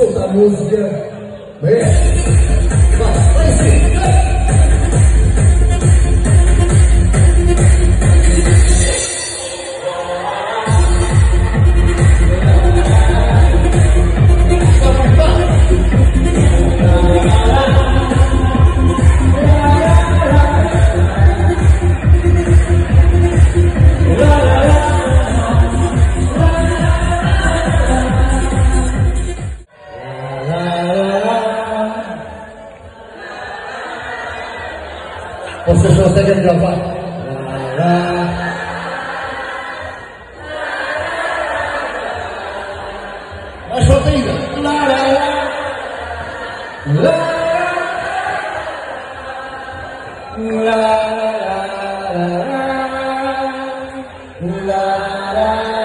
soltar a música. Vem. Vai, Porque yo sé que es capaz. La, la. Eso tira. La, la, la. La, la, la, la, la, la, la.